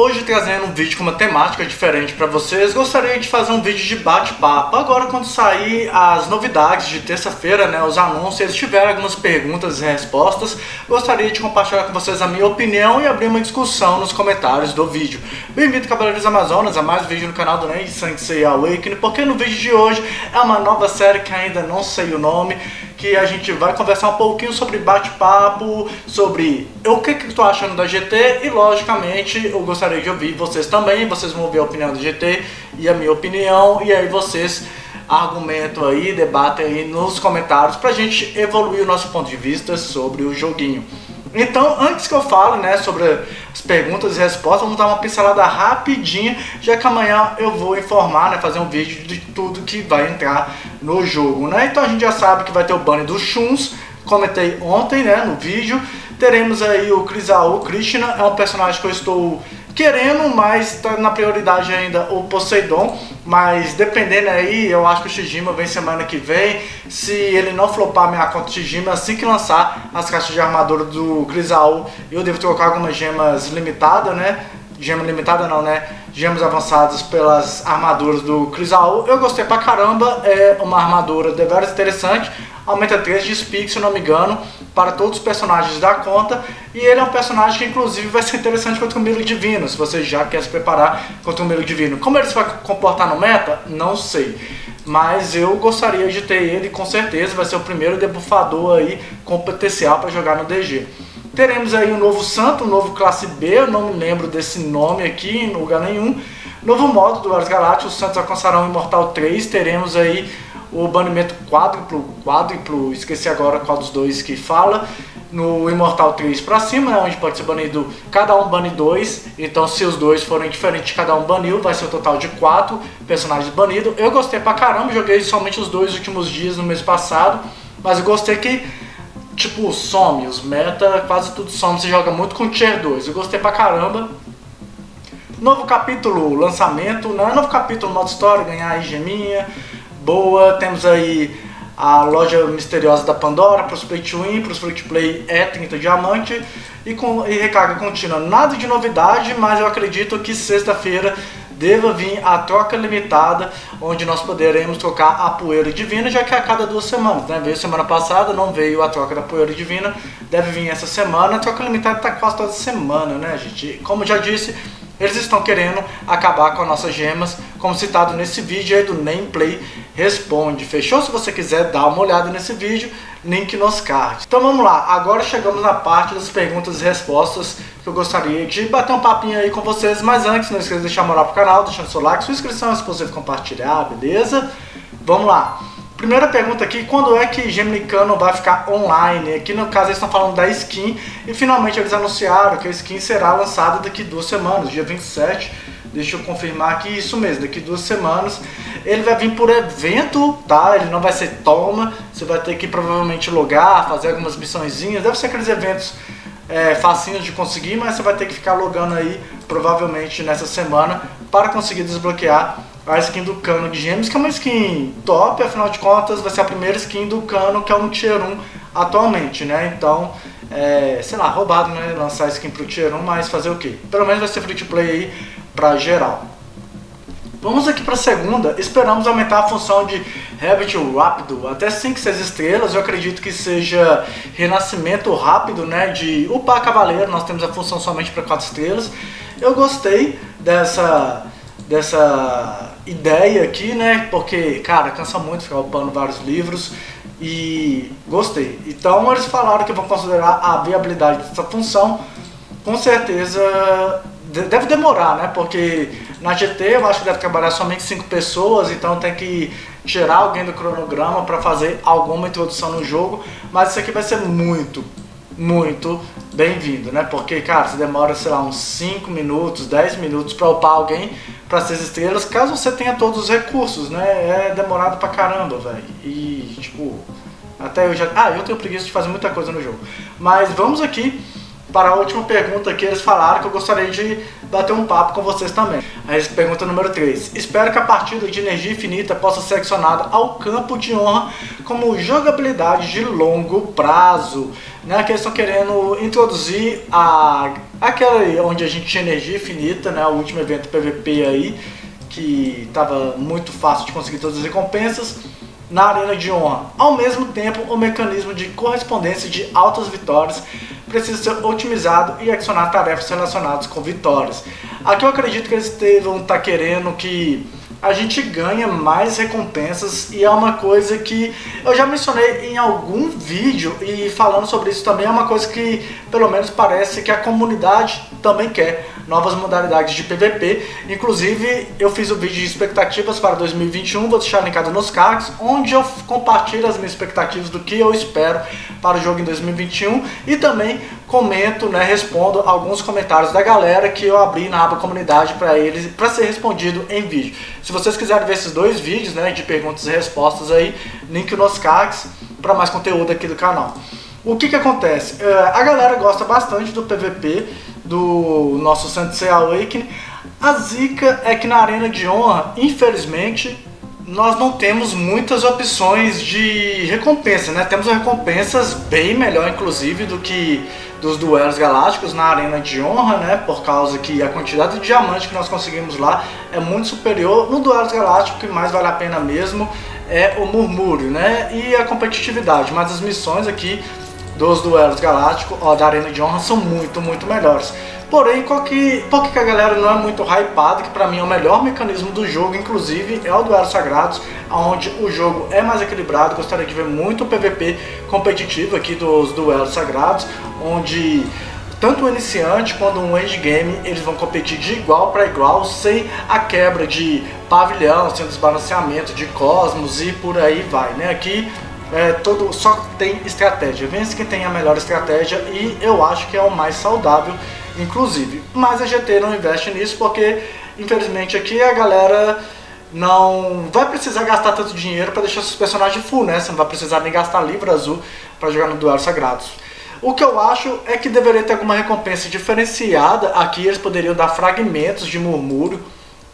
Hoje trazendo um vídeo com uma temática diferente para vocês, gostaria de fazer um vídeo de bate-papo. Agora quando sair as novidades de terça-feira, né, os anúncios, se tiverem algumas perguntas e respostas, gostaria de compartilhar com vocês a minha opinião e abrir uma discussão nos comentários do vídeo. Bem-vindo Cavaleiros Amazonas a mais um vídeo no canal do Nerd Sensei Awakening, porque no vídeo de hoje é uma nova série que ainda não sei o nome, que a gente vai conversar um pouquinho sobre bate-papo, sobre o que, que tô achando da GT e logicamente eu gostaria de ouvir vocês também, vocês vão ouvir a opinião da GT e a minha opinião e aí vocês argumentam aí, debatem aí nos comentários pra gente evoluir o nosso ponto de vista sobre o joguinho. Então, antes que eu fale né, sobre as perguntas e respostas, vamos dar uma pincelada rapidinha, já que amanhã eu vou informar, né, fazer um vídeo de tudo que vai entrar no jogo. Né? Então a gente já sabe que vai ter o banner dos Shuns, comentei ontem né, no vídeo. Teremos aí o Krisaú Krishna, é um personagem que eu estou querendo, mas está na prioridade ainda o Poseidon. Mas dependendo aí, eu acho que o Shijima vem semana que vem. Se ele não flopar minha conta Shijima, assim que lançar as caixas de armadura do Grisaú, eu devo trocar algumas gemas limitadas, né? Gema limitada não, né? Gemas avançadas pelas armaduras do Crisaú. Eu gostei pra caramba, é uma armadura deveras interessante aumenta 3 de speak, se não me engano, para todos os personagens da conta. E ele é um personagem que, inclusive, vai ser interessante contra o Milo Divino, se você já quer se preparar contra o Milo Divino. Como ele se vai comportar no meta, não sei. Mas eu gostaria de ter ele, com certeza, vai ser o primeiro debufador aí com potencial para jogar no DG. Teremos aí um novo santo, um novo classe B, eu não me lembro desse nome aqui em lugar nenhum. Novo modo do Ars Galactus, os santos alcançarão o Imortal 3, teremos aí o banimento quádruplo, quádruplo, esqueci agora qual dos dois que fala, no Imortal 3 pra cima, né, onde pode ser banido, cada um bane dois, então se os dois forem diferentes, cada um baniu, vai ser o um total de quatro personagens banidos. Eu gostei pra caramba, joguei somente os dois últimos dias no mês passado, mas eu gostei que, tipo, some, os meta, quase tudo some, você joga muito com tier 2, eu gostei pra caramba. Novo capítulo, lançamento, né? novo capítulo, modo história, ganhar aí geminha, boa. Temos aí a loja misteriosa da Pandora para os Play to Win, para os Free to Play é 30 diamante e, com, e recarga contínua. Nada de novidade, mas eu acredito que sexta-feira deva vir a troca limitada, onde nós poderemos trocar a poeira divina, já que a cada duas semanas. Né? Veio semana passada, não veio a troca da poeira divina, deve vir essa semana. A troca limitada está quase toda semana, né, gente? Como já disse, eles estão querendo acabar com as nossas gemas, como citado nesse vídeo aí do Nameplay Responde. Fechou? Se você quiser dar uma olhada nesse vídeo, link nos cards. Então vamos lá, agora chegamos na parte das perguntas e respostas que eu gostaria de bater um papinho aí com vocês, mas antes não esqueça de deixar moral pro canal, deixando seu like, sua inscrição, se possível compartilhar, beleza? Vamos lá. Primeira pergunta aqui, quando é que Gemlicano vai ficar online? Aqui no caso eles estão falando da skin e finalmente eles anunciaram que a skin será lançada daqui duas semanas, dia 27. Deixa eu confirmar aqui, isso mesmo, daqui duas semanas. Ele vai vir por evento, tá? Ele não vai ser toma, você vai ter que provavelmente logar, fazer algumas missõezinhas. Deve ser aqueles eventos é, facinhos de conseguir, mas você vai ter que ficar logando aí, provavelmente nessa semana, para conseguir desbloquear a skin do Cano de Gêmeos, que é uma skin top, afinal de contas vai ser a primeira skin do Cano, que é um Tier 1 atualmente, né? Então, é, sei lá, roubado, né? Lançar a skin pro Tier 1, mas fazer o quê? Pelo menos vai ser free to play aí pra geral. Vamos aqui para a segunda, esperamos aumentar a função de Rabbit rápido até 5, 6 estrelas, eu acredito que seja renascimento rápido, né, de upar cavaleiro, nós temos a função somente para 4 estrelas. Eu gostei dessa dessa ideia aqui, né? Porque, cara, cansa muito ficar upando vários livros e gostei. Então eles falaram que vão considerar a viabilidade dessa função. Com certeza deve demorar, né? Porque na GT eu acho que deve trabalhar somente 5 pessoas, então tem que tirar alguém do cronograma para fazer alguma introdução no jogo. Mas isso aqui vai ser muito, muito bem-vindo, né? Porque, cara, você demora, sei lá, uns 5 minutos, 10 minutos para upar alguém para 6 estrelas, caso você tenha todos os recursos, né? É demorado pra caramba, velho. E, tipo, até eu já. Ah, eu tenho preguiça de fazer muita coisa no jogo. Mas vamos aqui para a última pergunta que eles falaram que eu gostaria de bater um papo com vocês também. A pergunta número 3. Espero que a partida de energia infinita possa ser adicionada ao campo de honra como jogabilidade de longo prazo. Né, que eles estão querendo introduzir a aquela onde a gente tinha energia infinita, né? O último evento PVP aí, que estava muito fácil de conseguir todas as recompensas na Arena de Honra. Ao mesmo tempo, o mecanismo de correspondência de altas vitórias precisa ser otimizado e adicionar tarefas relacionadas com vitórias. Aqui eu acredito que eles vão estar tá querendo que a gente ganha mais recompensas e é uma coisa que eu já mencionei em algum vídeo e falando sobre isso também é uma coisa que pelo menos parece que a comunidade também quer novas modalidades de PVP. Inclusive eu fiz o vídeo de expectativas para 2021, vou deixar linkado nos cards, onde eu compartilho as minhas expectativas do que eu espero para o jogo em 2021 e também comento, né, respondo alguns comentários da galera que eu abri na aba comunidade para eles para ser respondido em vídeo. Se vocês quiserem ver esses dois vídeos, né, de perguntas e respostas aí, link nos cards para mais conteúdo aqui do canal. O que que acontece? É, a galera gosta bastante do PVP do nosso Sensei Awakening. A zica é que na Arena de Honra, infelizmente, nós não temos muitas opções de recompensa, né? Temos recompensas bem melhor, inclusive, do que dos duelos galácticos na Arena de Honra, né? Por causa que a quantidade de diamante que nós conseguimos lá é muito superior. No duelos galáctico, o que mais vale a pena mesmo é o murmúrio, né? E a competitividade. Mas as missões aqui dos duelos galácticos, ó, da Arena de Honra, são muito, muito melhores. Porém, qual que, por que a galera não é muito hypada, que para mim é o melhor mecanismo do jogo, inclusive é o Duelo Sagrados, onde o jogo é mais equilibrado, gostaria de ver muito PVP competitivo aqui dos Duelos Sagrados, onde tanto o iniciante quanto o endgame eles vão competir de igual para igual, sem a quebra de pavilhão, sem desbalanceamento de cosmos e por aí vai, né? Aqui é, todo, só tem estratégia, vence quem tem a melhor estratégia e eu acho que é o mais saudável inclusive. Mas a GT não investe nisso porque, infelizmente, aqui a galera não vai precisar gastar tanto dinheiro para deixar seus personagens full, né? Você não vai precisar nem gastar livro azul para jogar no Duelo Sagrados. O que eu acho é que deveria ter alguma recompensa diferenciada. Aqui eles poderiam dar fragmentos de murmúrio.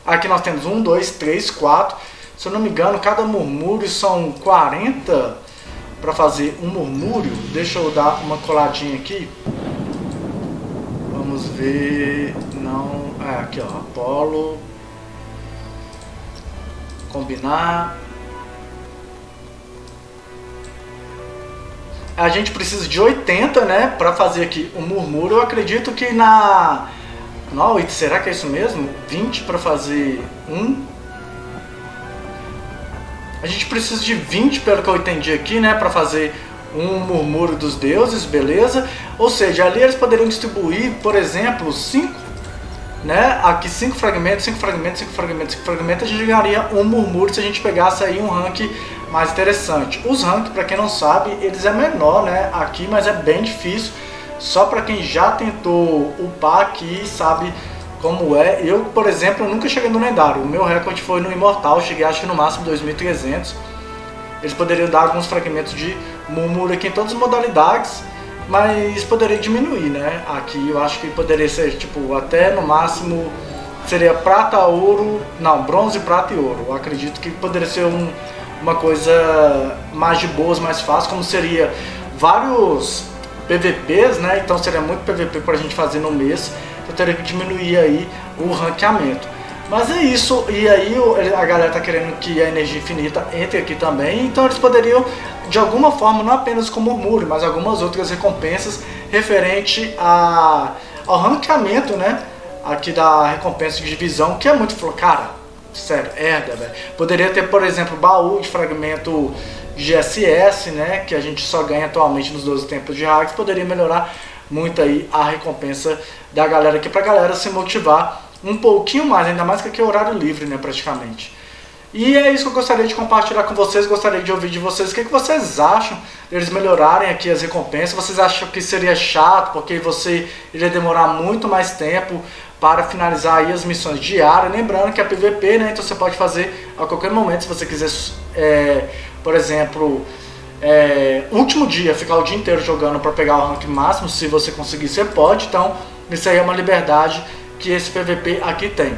Aqui nós temos um, dois, três, quatro. Se eu não me engano, cada murmúrio são 40 para fazer um murmúrio. Deixa eu dar uma coladinha aqui. Vamos ver. Não. É, aqui ó. Apolo. Combinar. A gente precisa de 80, né? Pra fazer aqui um murmúrio. Eu acredito que na. Não, será que é isso mesmo? 20 para fazer um. A gente precisa de 20, pelo que eu entendi aqui, né? Pra fazer um murmúrio dos deuses, beleza? Ou seja, ali eles poderiam distribuir, por exemplo, cinco, né? Aqui cinco fragmentos, cinco fragmentos, cinco fragmentos, cinco fragmentos, a gente ganharia um murmúrio se a gente pegasse aí um rank mais interessante. Os ranks, para quem não sabe, eles é menor, né? Aqui, mas é bem difícil. Só para quem já tentou upar aqui, sabe como é. Eu, por exemplo, nunca cheguei no lendário. O meu recorde foi no imortal, cheguei acho que no máximo 2300. Eles poderiam dar alguns fragmentos de murmúrio aqui em todas as modalidades, mas poderia diminuir, né? Aqui eu acho que poderia ser tipo até no máximo seria prata, ouro, não, bronze, prata e ouro. Eu acredito que poderia ser um, uma coisa mais de boas, mais fácil, como seria vários PVPs, né? Então seria muito PVP para a gente fazer no mês. Então teria que diminuir aí o ranqueamento. Mas é isso, e aí a galera tá querendo que a energia infinita entre aqui também, então eles poderiam, de alguma forma, não apenas como murmúrio, mas algumas outras recompensas referente a, ao ranqueamento, né, aqui da recompensa de divisão, que é muito, cara, sério, herda, velho. Poderia ter, por exemplo, baú de fragmento GSS, né, que a gente só ganha atualmente nos 12 tempos de hacks, poderia melhorar muito aí a recompensa da galera aqui, pra galera se motivar um pouquinho mais, ainda mais que aqui é horário livre, né, praticamente. E é isso que eu gostaria de compartilhar com vocês, gostaria de ouvir de vocês o que, que vocês acham deles melhorarem aqui as recompensas. Vocês acham que seria chato, porque você iria demorar muito mais tempo para finalizar aí as missões diárias. Lembrando que é PVP, né? Então você pode fazer a qualquer momento, se você quiser, é, por exemplo, é, último dia, ficar o dia inteiro jogando para pegar o rank máximo, se você conseguir, você pode. Então, isso aí é uma liberdade que esse PVP aqui tem.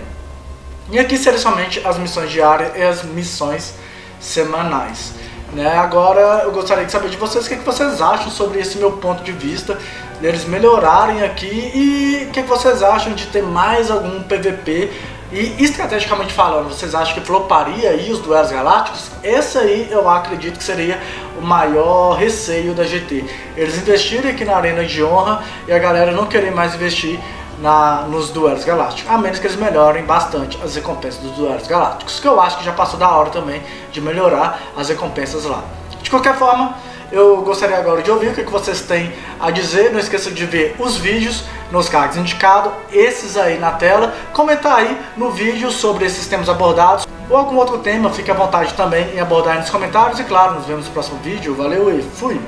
E aqui seria somente as missões diárias e as missões semanais. Né? Agora eu gostaria de saber de vocês o que, que vocês acham sobre esse meu ponto de vista, deles melhorarem aqui e o que, que vocês acham de ter mais algum PVP e estrategicamente falando, vocês acham que floparia aí os duelos galácticos? Esse aí eu acredito que seria o maior receio da GT. Eles investirem aqui na Arena de Honra e a galera não querer mais investir na, nos duelos galácticos, a menos que eles melhorem bastante as recompensas dos duelos galácticos, que eu acho que já passou da hora também de melhorar as recompensas lá. De qualquer forma, eu gostaria agora de ouvir o que vocês têm a dizer. Não esqueçam de ver os vídeos nos cards indicados, esses aí na tela. Comentar aí no vídeo sobre esses temas abordados ou algum outro tema. Fique à vontade também em abordar nos comentários. E claro, nos vemos no próximo vídeo. Valeu e fui!